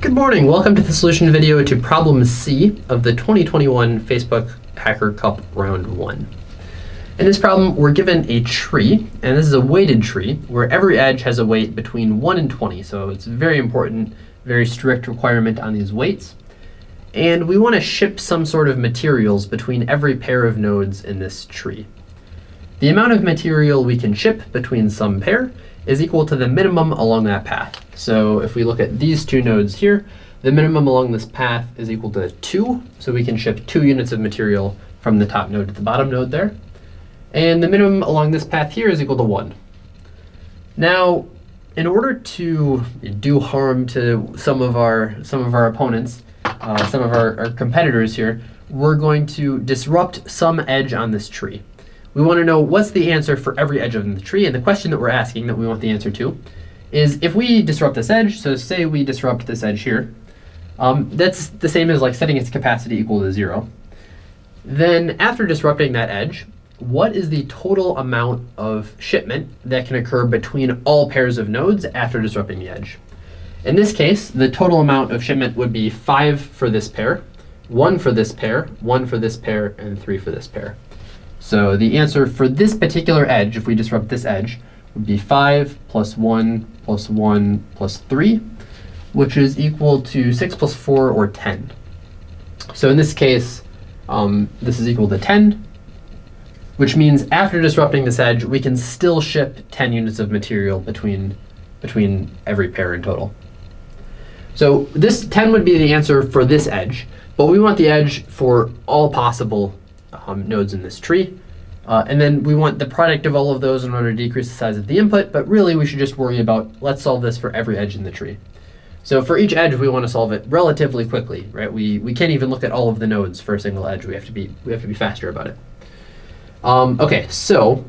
Good morning. Welcome to the solution video to problem C of the 2021 Facebook Hacker Cup Round 1. In this problem, we're given a tree, and this is a weighted tree, where every edge has a weight between 1 and 20, so it's a very important, very strict requirement on these weights. And we want to ship some sort of materials between every pair of nodes in this tree. The amount of material we can ship between some pair is equal to the minimum along that path. So if we look at these two nodes here, the minimum along this path is equal to 2, so we can ship 2 units of material from the top node to the bottom node there. And the minimum along this path here is equal to 1. Now, in order to do harm to some of our, some of our opponents, uh, some of our, our competitors here, we're going to disrupt some edge on this tree. We want to know what's the answer for every edge of the tree, and the question that we're asking that we want the answer to is if we disrupt this edge, so say we disrupt this edge here, um, that's the same as like setting its capacity equal to zero. Then after disrupting that edge, what is the total amount of shipment that can occur between all pairs of nodes after disrupting the edge? In this case, the total amount of shipment would be five for this pair, one for this pair, one for this pair, and three for this pair. So the answer for this particular edge, if we disrupt this edge, would be 5 plus 1 plus 1 plus 3, which is equal to 6 plus 4, or 10. So in this case, um, this is equal to 10, which means after disrupting this edge, we can still ship 10 units of material between, between every pair in total. So this 10 would be the answer for this edge, but we want the edge for all possible um, nodes in this tree. Uh, and then we want the product of all of those in order to decrease the size of the input, but really we should just worry about, let's solve this for every edge in the tree. So for each edge, we want to solve it relatively quickly, right? We, we can't even look at all of the nodes for a single edge. We have to be, we have to be faster about it. Um, okay, so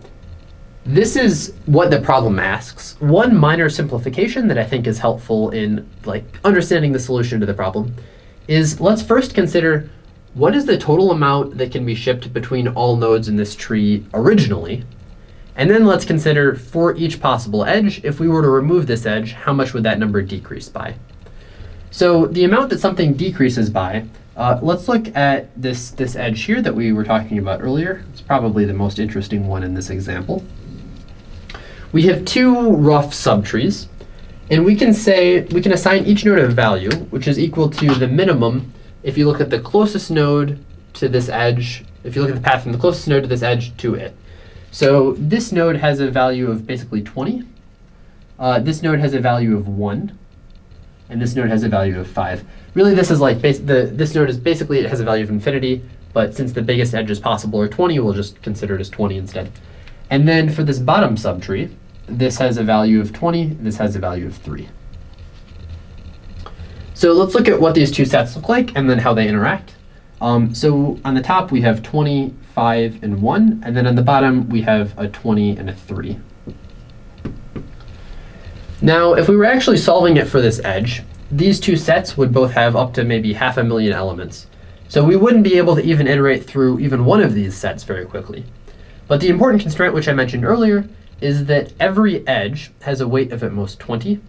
this is what the problem asks. One minor simplification that I think is helpful in like understanding the solution to the problem is let's first consider what is the total amount that can be shipped between all nodes in this tree originally? And then let's consider for each possible edge, if we were to remove this edge, how much would that number decrease by? So the amount that something decreases by, uh, let's look at this, this edge here that we were talking about earlier. It's probably the most interesting one in this example. We have two rough subtrees, and we can say, we can assign each node a value, which is equal to the minimum if you look at the closest node to this edge, if you look at the path from the closest node to this edge to it. So this node has a value of basically 20. Uh, this node has a value of 1. And this node has a value of 5. Really, this is like, the, this node is basically, it has a value of infinity. But since the biggest edges possible are 20, we'll just consider it as 20 instead. And then for this bottom subtree, this has a value of 20, this has a value of 3. So let's look at what these two sets look like and then how they interact. Um, so on the top, we have 25 and 1, and then on the bottom, we have a 20 and a 3. Now, if we were actually solving it for this edge, these two sets would both have up to maybe half a million elements. So we wouldn't be able to even iterate through even one of these sets very quickly. But the important constraint, which I mentioned earlier, is that every edge has a weight of at most 20,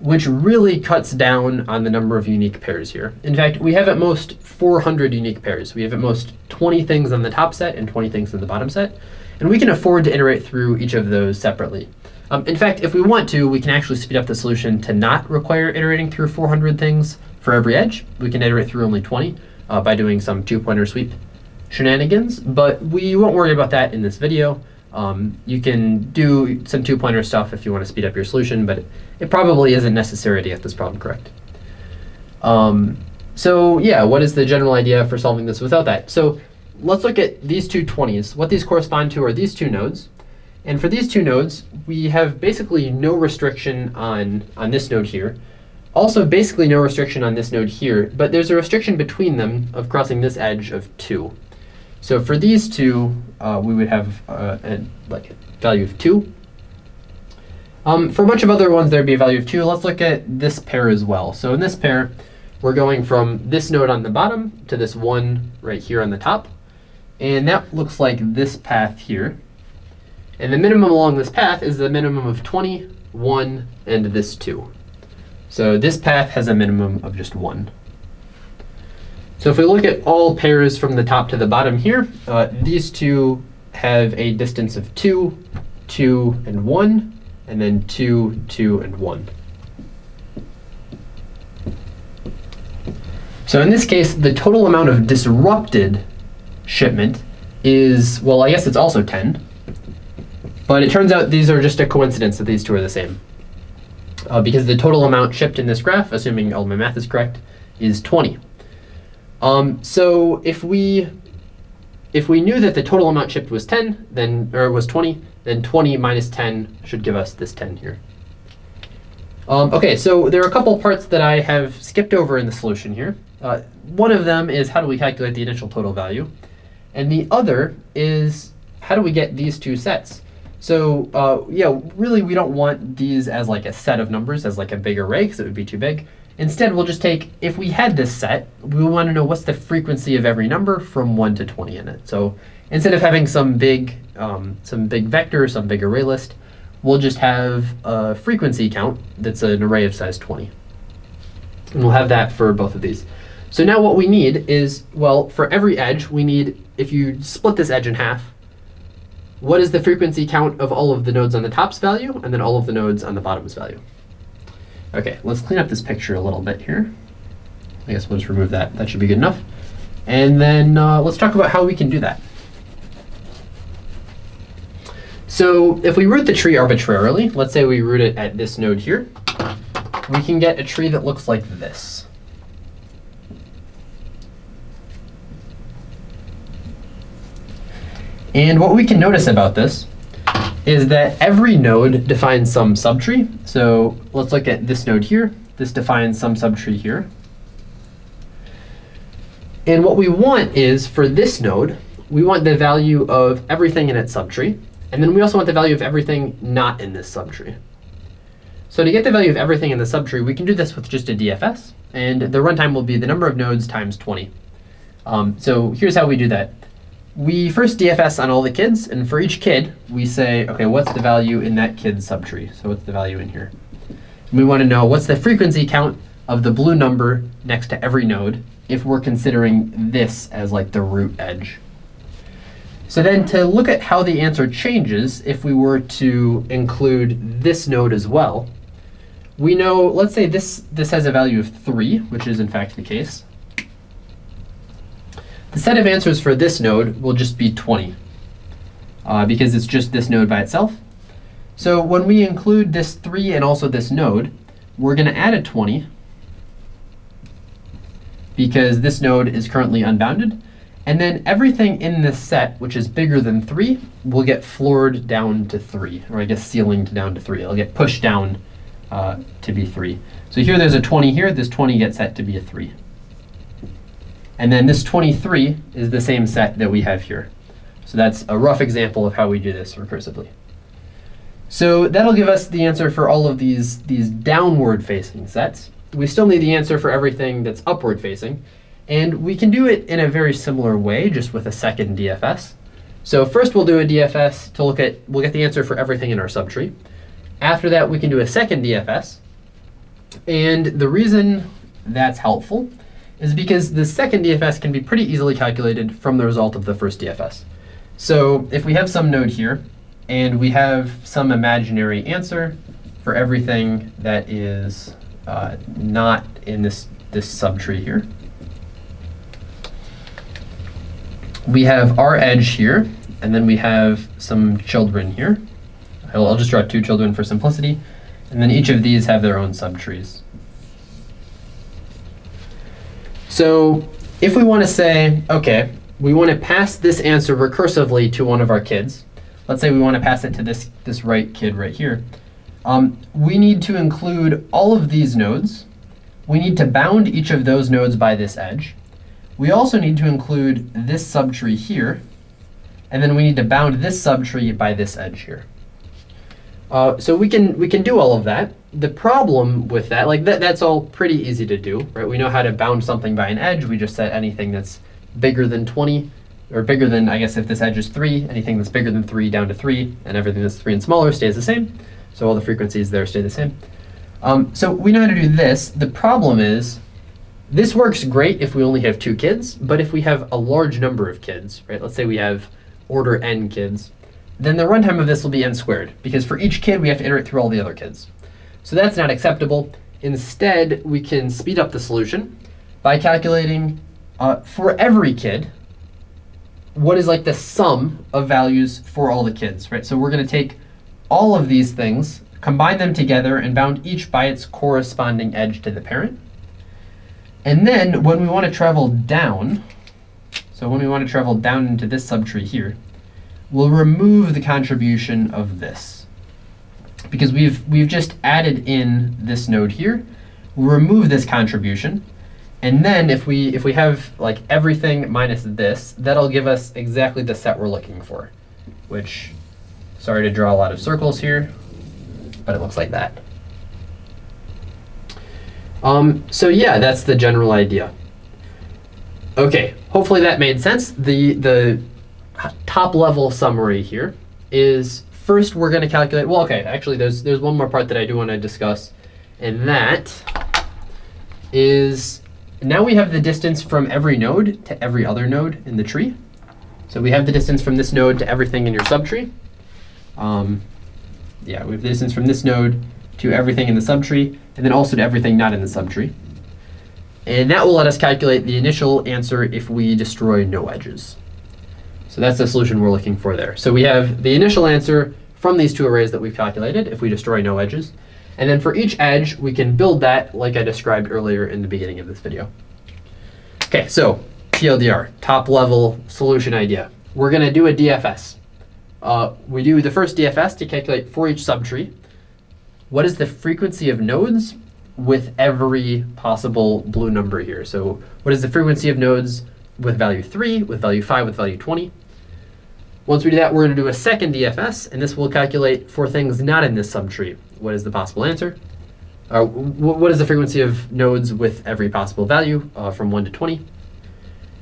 which really cuts down on the number of unique pairs here. In fact, we have at most 400 unique pairs. We have at most 20 things on the top set and 20 things in the bottom set, and we can afford to iterate through each of those separately. Um, in fact, if we want to, we can actually speed up the solution to not require iterating through 400 things for every edge. We can iterate through only 20 uh, by doing some two-pointer sweep shenanigans, but we won't worry about that in this video. Um, you can do some two-pointer stuff if you want to speed up your solution, but it, it probably isn't necessary to get this problem correct. Um, so yeah, what is the general idea for solving this without that? So let's look at these two 20s. What these correspond to are these two nodes. And for these two nodes, we have basically no restriction on, on this node here. Also basically no restriction on this node here, but there's a restriction between them of crossing this edge of 2. So for these two, uh, we would have uh, a like value of 2. Um, for a bunch of other ones, there'd be a value of 2. Let's look at this pair as well. So in this pair, we're going from this node on the bottom to this one right here on the top. And that looks like this path here. And the minimum along this path is the minimum of 20, 1, and this 2. So this path has a minimum of just one. So if we look at all pairs from the top to the bottom here, uh, these two have a distance of 2, 2, and 1, and then 2, 2, and 1. So in this case, the total amount of disrupted shipment is, well, I guess it's also 10. But it turns out these are just a coincidence that these two are the same. Uh, because the total amount shipped in this graph, assuming all my math is correct, is 20. Um, so if we if we knew that the total amount shipped was 10, then or was 20, then 20 minus 10 should give us this 10 here. Um, okay, so there are a couple parts that I have skipped over in the solution here. Uh, one of them is how do we calculate the initial total value, and the other is how do we get these two sets. So uh, yeah, really we don't want these as like a set of numbers as like a big array because it would be too big. Instead, we'll just take, if we had this set, we want to know what's the frequency of every number from 1 to 20 in it. So instead of having some big, um, some big vector, some big array list, we'll just have a frequency count that's an array of size 20. And we'll have that for both of these. So now what we need is, well, for every edge, we need, if you split this edge in half, what is the frequency count of all of the nodes on the top's value, and then all of the nodes on the bottom's value? Okay, let's clean up this picture a little bit here. I guess we'll just remove that. That should be good enough. And then uh, let's talk about how we can do that. So if we root the tree arbitrarily, let's say we root it at this node here, we can get a tree that looks like this. And what we can notice about this is that every node defines some subtree. So let's look at this node here. This defines some subtree here. And what we want is, for this node, we want the value of everything in its subtree. And then we also want the value of everything not in this subtree. So to get the value of everything in the subtree, we can do this with just a DFS. And the runtime will be the number of nodes times 20. Um, so here's how we do that we first DFS on all the kids, and for each kid, we say, okay, what's the value in that kid's subtree? So what's the value in here? And we want to know what's the frequency count of the blue number next to every node if we're considering this as like the root edge. So then to look at how the answer changes if we were to include this node as well, we know, let's say this, this has a value of 3, which is in fact the case. The set of answers for this node will just be 20 uh, because it's just this node by itself. So when we include this 3 and also this node, we're going to add a 20 because this node is currently unbounded. And then everything in this set, which is bigger than 3, will get floored down to 3, or I guess ceilinged down to 3. It'll get pushed down uh, to be 3. So here there's a 20 here. This 20 gets set to be a 3. And then this 23 is the same set that we have here. So that's a rough example of how we do this recursively. So that'll give us the answer for all of these, these downward facing sets. We still need the answer for everything that's upward facing. And we can do it in a very similar way, just with a second DFS. So first we'll do a DFS to look at, we'll get the answer for everything in our subtree. After that, we can do a second DFS. And the reason that's helpful is because the second DFS can be pretty easily calculated from the result of the first DFS. So if we have some node here, and we have some imaginary answer for everything that is uh, not in this, this subtree here. We have our edge here, and then we have some children here. I'll, I'll just draw two children for simplicity, and then each of these have their own subtrees. So if we want to say, okay, we want to pass this answer recursively to one of our kids, let's say we want to pass it to this, this right kid right here, um, we need to include all of these nodes. We need to bound each of those nodes by this edge. We also need to include this subtree here, and then we need to bound this subtree by this edge here. Uh, so we can we can do all of that. The problem with that, like that, that's all pretty easy to do, right? We know how to bound something by an edge. We just set anything that's bigger than 20, or bigger than, I guess if this edge is 3, anything that's bigger than 3 down to 3, and everything that's 3 and smaller stays the same. So all the frequencies there stay the same. Um, so we know how to do this. The problem is, this works great if we only have two kids, but if we have a large number of kids, right? Let's say we have order n kids, then the runtime of this will be n squared, because for each kid we have to iterate through all the other kids. So that's not acceptable. Instead, we can speed up the solution by calculating uh, for every kid what is like the sum of values for all the kids, right? So we're going to take all of these things, combine them together, and bound each by its corresponding edge to the parent. And then when we want to travel down, so when we want to travel down into this subtree here, we'll remove the contribution of this. Because we've, we've just added in this node here, we'll remove this contribution, and then if we if we have like everything minus this, that'll give us exactly the set we're looking for, which, sorry to draw a lot of circles here, but it looks like that. Um, so yeah, that's the general idea. Okay, hopefully that made sense. The, the top level summary here is first we're going to calculate, well, okay, actually there's, there's one more part that I do want to discuss, and that is now we have the distance from every node to every other node in the tree. So we have the distance from this node to everything in your subtree. Um, yeah, we have the distance from this node to everything in the subtree, and then also to everything not in the subtree. And that will let us calculate the initial answer if we destroy no edges. So that's the solution we're looking for there. So we have the initial answer from these two arrays that we've calculated if we destroy no edges. And then for each edge, we can build that like I described earlier in the beginning of this video. Okay, so TLDR, top level solution idea. We're gonna do a DFS. Uh, we do the first DFS to calculate for each subtree. What is the frequency of nodes with every possible blue number here? So what is the frequency of nodes with value 3, with value 5, with value 20? Once we do that, we're going to do a second DFS, and this will calculate for things not in this subtree. What is the possible answer? Uh, what is the frequency of nodes with every possible value uh, from 1 to 20?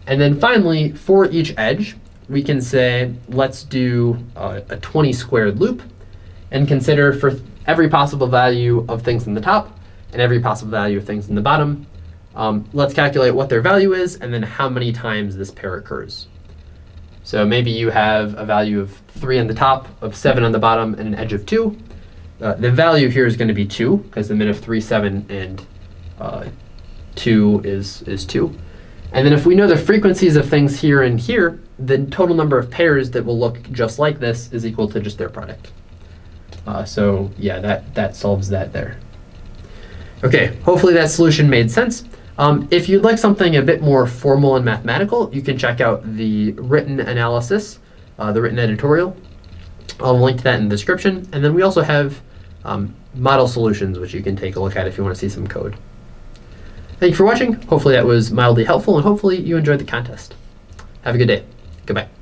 And then finally, for each edge, we can say, let's do uh, a 20 squared loop and consider for every possible value of things in the top and every possible value of things in the bottom. Um, let's calculate what their value is and then how many times this pair occurs. So maybe you have a value of 3 on the top, of 7 on the bottom, and an edge of 2. Uh, the value here is going to be 2, because the min of 3, 7, and uh, 2 is, is 2. And then if we know the frequencies of things here and here, the total number of pairs that will look just like this is equal to just their product. Uh, so yeah, that, that solves that there. Okay, hopefully that solution made sense. Um, if you'd like something a bit more formal and mathematical, you can check out the written analysis, uh, the written editorial. I'll link to that in the description. And then we also have um, model solutions, which you can take a look at if you want to see some code. Thank you for watching. Hopefully that was mildly helpful, and hopefully you enjoyed the contest. Have a good day. Goodbye.